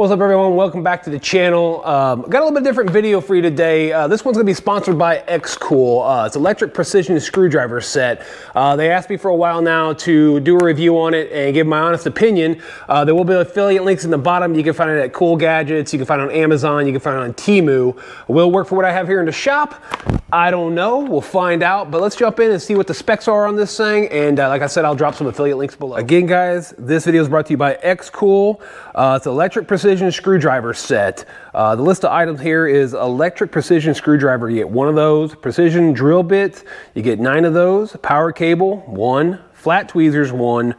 What's up everyone, welcome back to the channel. Um, got a little bit different video for you today. Uh, this one's gonna be sponsored by Xcool. Uh, it's electric precision screwdriver set. Uh, they asked me for a while now to do a review on it and give my honest opinion. Uh, there will be affiliate links in the bottom. You can find it at Cool Gadgets, you can find it on Amazon, you can find it on Temu. Will work for what I have here in the shop? I don't know, we'll find out, but let's jump in and see what the specs are on this thing. And uh, like I said, I'll drop some affiliate links below. Again guys, this video is brought to you by Xcool. Uh, it's electric precision precision screwdriver set. Uh, the list of items here is electric precision screwdriver. You get one of those. Precision drill bits, you get nine of those. Power cable, one. Flat tweezers, one.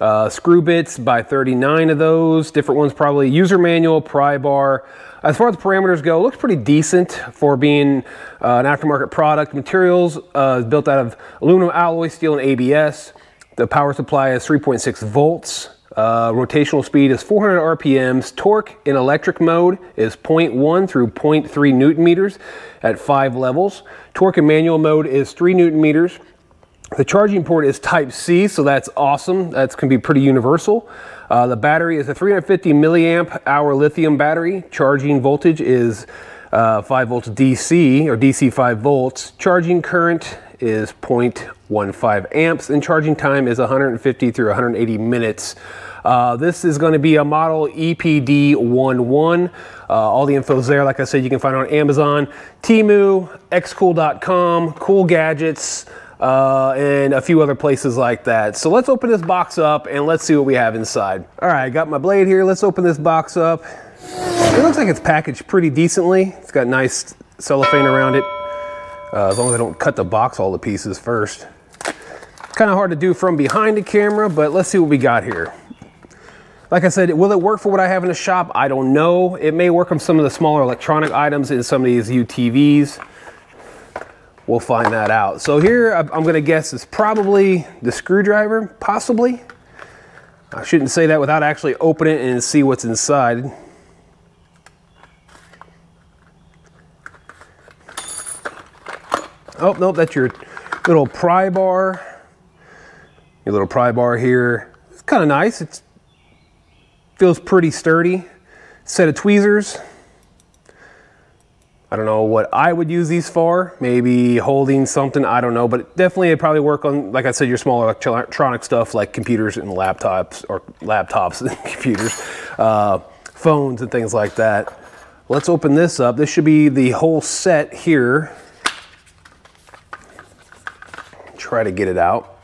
Uh, screw bits by 39 of those. Different ones probably. User manual, pry bar. As far as the parameters go, looks pretty decent for being uh, an aftermarket product. Materials uh, built out of aluminum alloy, steel, and ABS. The power supply is 3.6 volts. Uh, rotational speed is 400 RPMs. Torque in electric mode is 0.1 through 0.3 newton meters at five levels. Torque in manual mode is 3 newton meters. The charging port is type C, so that's awesome. That's to be pretty universal. Uh, the battery is a 350 milliamp hour lithium battery. Charging voltage is uh, 5 volts DC or DC 5 volts. Charging current is 0.15 amps and charging time is 150 through 180 minutes. Uh, this is going to be a model EPD11. Uh, all the info's there. Like I said, you can find it on Amazon, Temu, xcool.com, Cool Gadgets, uh, and a few other places like that. So let's open this box up and let's see what we have inside. All right, I got my blade here. Let's open this box up. It looks like it's packaged pretty decently. It's got nice cellophane around it. Uh, as long as I don't cut the box all to pieces first. Kind of hard to do from behind the camera, but let's see what we got here. Like I said, will it work for what I have in the shop? I don't know. It may work on some of the smaller electronic items in some of these UTVs. We'll find that out. So here, I'm gonna guess is probably the screwdriver, possibly. I shouldn't say that without actually opening it and see what's inside. Oh, nope, that's your little pry bar. Your little pry bar here. It's kind of nice. It feels pretty sturdy. Set of tweezers. I don't know what I would use these for. Maybe holding something, I don't know. But definitely it'd probably work on, like I said, your small electronic stuff like computers and laptops, or laptops and computers, uh, phones and things like that. Let's open this up. This should be the whole set here try to get it out.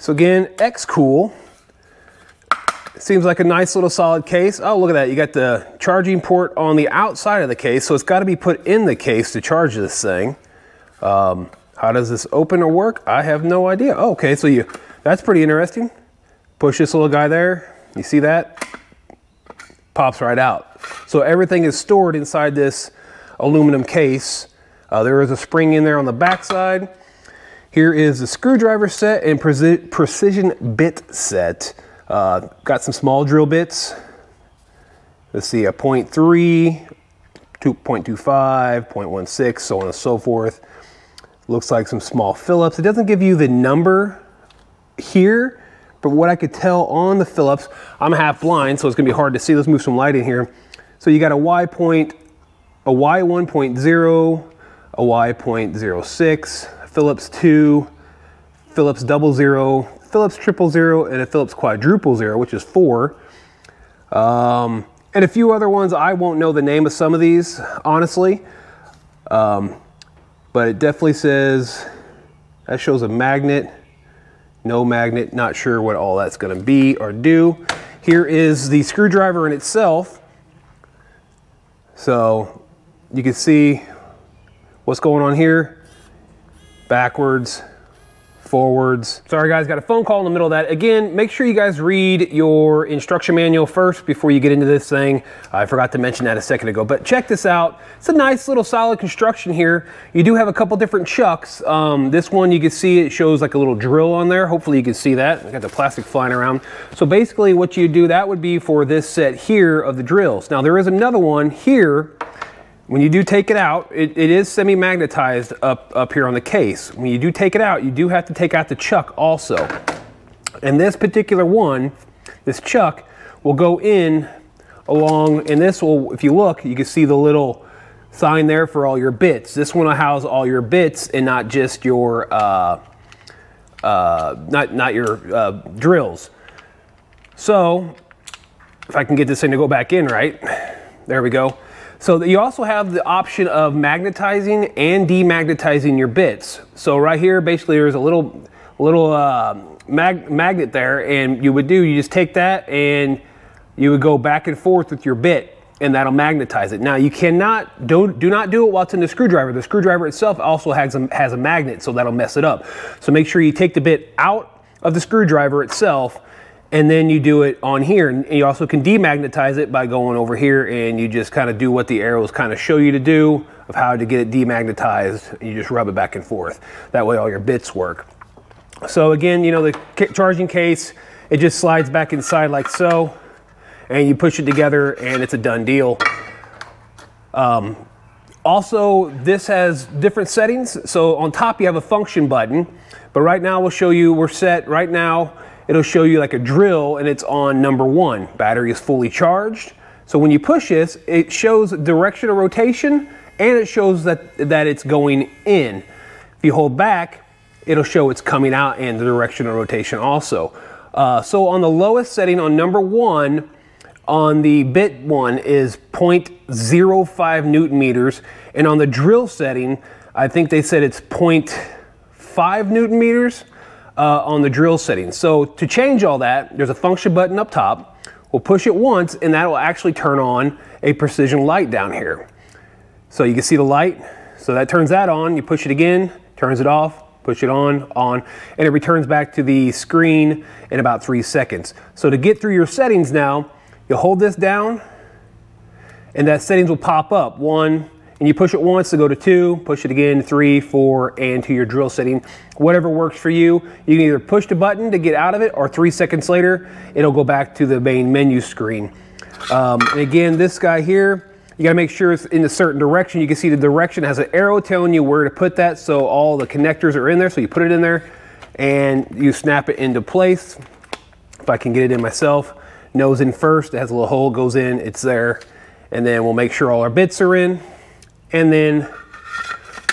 So again, X-Cool. Seems like a nice little solid case. Oh, look at that. You got the charging port on the outside of the case, so it's got to be put in the case to charge this thing. Um, how does this open or work? I have no idea. Oh, okay, so you that's pretty interesting. Push this little guy there. You see that? pops right out. So everything is stored inside this aluminum case. Uh, there is a spring in there on the back side. Here is the screwdriver set and precision bit set. Uh, got some small drill bits. Let's see, a 0.3, 2.25, 0.16, so on and so forth. Looks like some small Phillips. It doesn't give you the number here, but what I could tell on the Phillips, I'm half blind, so it's gonna be hard to see. Let's move some light in here. So you got a Y point, a Y1.0, a Y.06, Phillips 2, Phillips double zero, Phillips triple zero, and a Phillips quadruple zero, which is four. Um, and a few other ones. I won't know the name of some of these, honestly. Um, but it definitely says, that shows a magnet no magnet, not sure what all that's gonna be or do. Here is the screwdriver in itself. So you can see what's going on here. Backwards, forwards. Sorry guys, got a phone call in the middle of that. Again, make sure you guys read your instruction manual first before you get into this thing. I forgot to mention that a second ago, but check this out. It's a nice little solid construction here. You do have a couple different chucks. Um, this one you can see it shows like a little drill on there. Hopefully you can see that. I got the plastic flying around. So basically what you do, that would be for this set here of the drills. Now there is another one here when you do take it out, it, it is semi-magnetized up, up here on the case. When you do take it out, you do have to take out the chuck also. And this particular one, this chuck, will go in along, and this will, if you look, you can see the little sign there for all your bits. This one will house all your bits and not just your, uh, uh, not, not your uh, drills. So, if I can get this thing to go back in right, there we go. So you also have the option of magnetizing and demagnetizing your bits. So right here, basically there's a little, little uh, mag magnet there and you would do, you just take that and you would go back and forth with your bit and that'll magnetize it. Now you cannot, do, do not do it while it's in the screwdriver. The screwdriver itself also has a, has a magnet, so that'll mess it up. So make sure you take the bit out of the screwdriver itself and then you do it on here. And you also can demagnetize it by going over here and you just kind of do what the arrows kind of show you to do of how to get it demagnetized. You just rub it back and forth. That way all your bits work. So again, you know, the charging case, it just slides back inside like so and you push it together and it's a done deal. Um, also, this has different settings. So on top you have a function button, but right now we'll show you, we're set right now, it'll show you like a drill and it's on number one. Battery is fully charged. So when you push this, it shows direction of rotation and it shows that, that it's going in. If you hold back, it'll show it's coming out and the direction of rotation also. Uh, so on the lowest setting on number one, on the bit one is 0.05 newton meters, and on the drill setting, I think they said it's 0.5 newton meters uh, on the drill setting. So to change all that, there's a function button up top. We'll push it once, and that will actually turn on a precision light down here. So you can see the light. So that turns that on. You push it again, turns it off, push it on, on, and it returns back to the screen in about three seconds. So to get through your settings now, you hold this down and that settings will pop up. One, and you push it once to go to two, push it again, three, four, and to your drill setting. Whatever works for you. You can either push the button to get out of it or three seconds later, it'll go back to the main menu screen. Um, and again, this guy here, you gotta make sure it's in a certain direction. You can see the direction has an arrow telling you where to put that so all the connectors are in there. So you put it in there and you snap it into place. If I can get it in myself nose in first. It has a little hole, goes in, it's there. And then we'll make sure all our bits are in. And then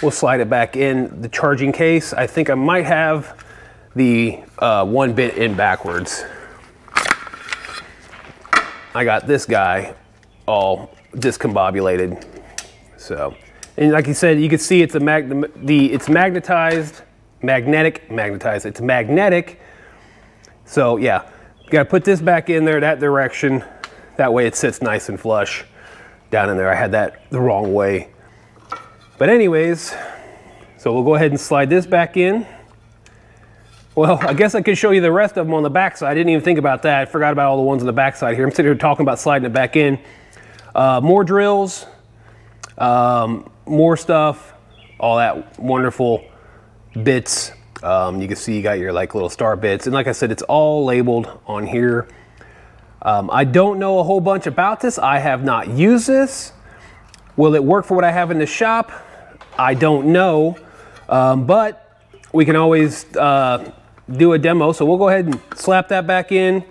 we'll slide it back in the charging case. I think I might have the uh, one bit in backwards. I got this guy all discombobulated. So, and like you said, you can see it's a mag the it's magnetized, magnetic, magnetized. It's magnetic. So yeah, you gotta put this back in there that direction. That way it sits nice and flush down in there. I had that the wrong way. But anyways, so we'll go ahead and slide this back in. Well, I guess I could show you the rest of them on the back side. I didn't even think about that. I forgot about all the ones on the back side here. I'm sitting here talking about sliding it back in. Uh, more drills, um, more stuff, all that wonderful bits um, you can see you got your like little star bits. And like I said, it's all labeled on here. Um, I don't know a whole bunch about this. I have not used this. Will it work for what I have in the shop? I don't know. Um, but we can always uh, do a demo. So we'll go ahead and slap that back in.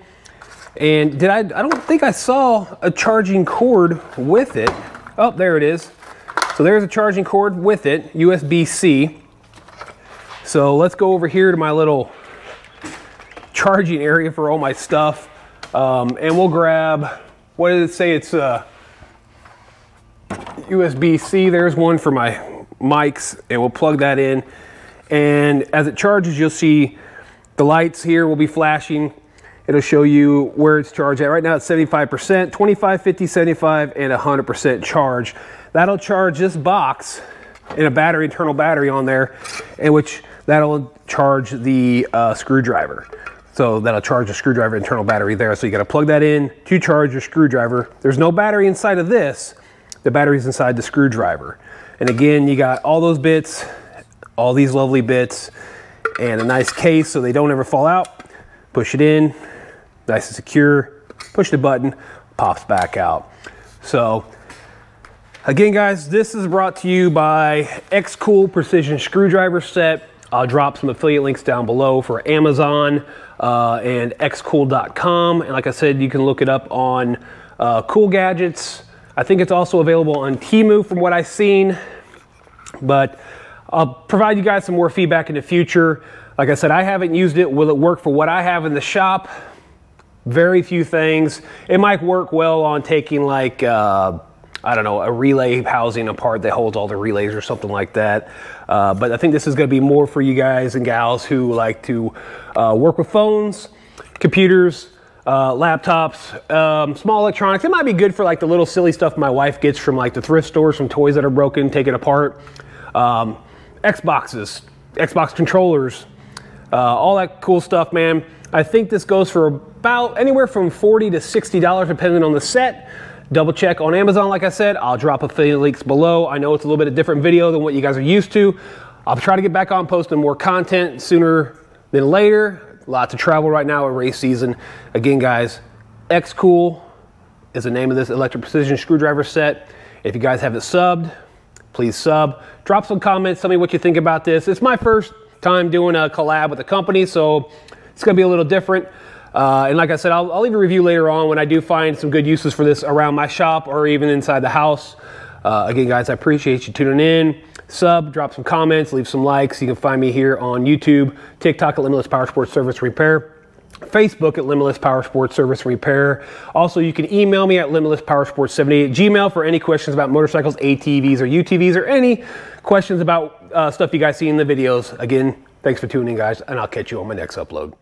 And did I, I don't think I saw a charging cord with it. Oh, there it is. So there's a charging cord with it, USB-C. So let's go over here to my little charging area for all my stuff. Um, and we'll grab, what did it say? It's USB-C. There's one for my mics and we'll plug that in. And as it charges, you'll see the lights here will be flashing. It'll show you where it's charged at. Right now it's 75%, 25, 50, 75, and 100% charge. That'll charge this box in a battery, internal battery on there, in which that'll charge the uh, screwdriver. So that'll charge the screwdriver internal battery there. So you gotta plug that in to charge your screwdriver. There's no battery inside of this. The battery's inside the screwdriver. And again, you got all those bits, all these lovely bits, and a nice case so they don't ever fall out. Push it in, nice and secure. Push the button, pops back out. So Again, guys, this is brought to you by X-Cool Precision Screwdriver Set. I'll drop some affiliate links down below for Amazon uh, and xcool.com. And like I said, you can look it up on uh, Cool Gadgets. I think it's also available on Temu from what I've seen. But I'll provide you guys some more feedback in the future. Like I said, I haven't used it. Will it work for what I have in the shop? Very few things. It might work well on taking like, uh, I don't know, a relay housing apart that holds all the relays or something like that. Uh, but I think this is going to be more for you guys and gals who like to uh, work with phones, computers, uh, laptops, um, small electronics. It might be good for like the little silly stuff my wife gets from like the thrift stores, from toys that are broken, taken apart. Um, Xboxes, Xbox controllers, uh, all that cool stuff, man. I think this goes for about anywhere from 40 to $60 depending on the set. Double check on Amazon, like I said. I'll drop affiliate links below. I know it's a little bit of different video than what you guys are used to. I'll try to get back on posting more content sooner than later. Lots of travel right now, a race season. Again, guys, X-Cool is the name of this electric precision screwdriver set. If you guys haven't subbed, please sub. Drop some comments, tell me what you think about this. It's my first time doing a collab with a company, so it's gonna be a little different. Uh, and like I said, I'll, I'll leave a review later on when I do find some good uses for this around my shop or even inside the house. Uh, again, guys, I appreciate you tuning in. Sub, drop some comments, leave some likes. You can find me here on YouTube, TikTok at Limitless Power Sports Service Repair. Facebook at Limitless Power Sports Service Repair. Also, you can email me at limitlesspowersports78 Gmail for any questions about motorcycles, ATVs, or UTVs, or any questions about uh, stuff you guys see in the videos. Again, thanks for tuning in, guys, and I'll catch you on my next upload.